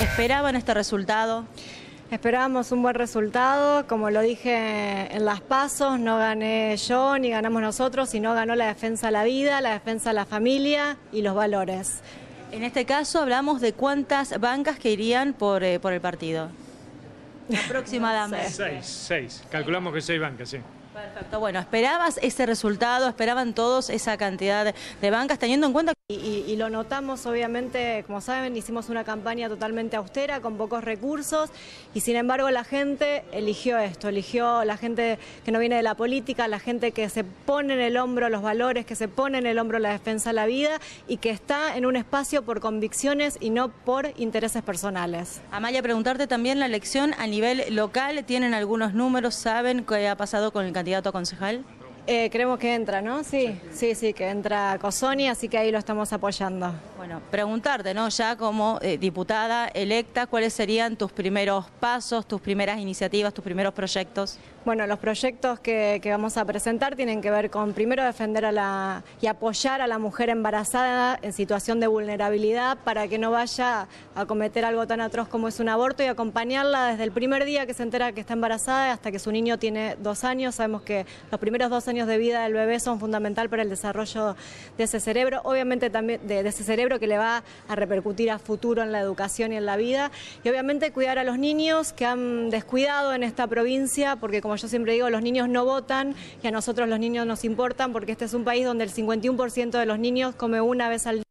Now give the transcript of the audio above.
¿Esperaban este resultado? Esperábamos un buen resultado, como lo dije en las pasos, no gané yo ni ganamos nosotros, sino ganó la defensa a la vida, la defensa a la familia y los valores. En este caso hablamos de cuántas bancas que irían por, eh, por el partido. Aproximadamente. Seis, seis. Calculamos que seis bancas, sí. Perfecto. Bueno, ¿esperabas ese resultado? ¿Esperaban todos esa cantidad de, bancas, teniendo en cuenta Y, y- y lo notamos, obviamente, como saben, hicimos una campaña totalmente austera, con pocos recursos, y sin embargo la gente eligió esto, eligió la gente que no viene de la política, la gente que se pone en el hombro los valores, que se pone en el hombro la defensa de la vida y que está en un espacio por convicciones y no por intereses personales. Amaya, preguntarte también la elección a nivel local, ¿tienen algunos números? ¿Saben qué ha pasado con el candidato a concejal? Eh, creemos que entra, ¿no? Sí, sí, sí, que entra Cosoni, así que ahí lo estamos apoyando. Bueno, preguntarte, ¿no? Ya como eh, diputada electa, ¿cuáles serían tus primeros pasos, tus primeras iniciativas, tus primeros proyectos? Bueno, los proyectos que, que vamos a presentar tienen que ver con primero defender a la y apoyar a la mujer embarazada en situación de vulnerabilidad para que no vaya a cometer algo tan atroz como es un aborto y acompañarla desde el primer día que se entera que está embarazada hasta que su niño tiene dos años. Sabemos que los primeros dos años de vida del bebé son fundamental para el desarrollo de ese cerebro, obviamente también de, de ese cerebro que le va a repercutir a futuro en la educación y en la vida y obviamente cuidar a los niños que han descuidado en esta provincia porque como yo siempre digo, los niños no votan y a nosotros los niños nos importan porque este es un país donde el 51% de los niños come una vez al día.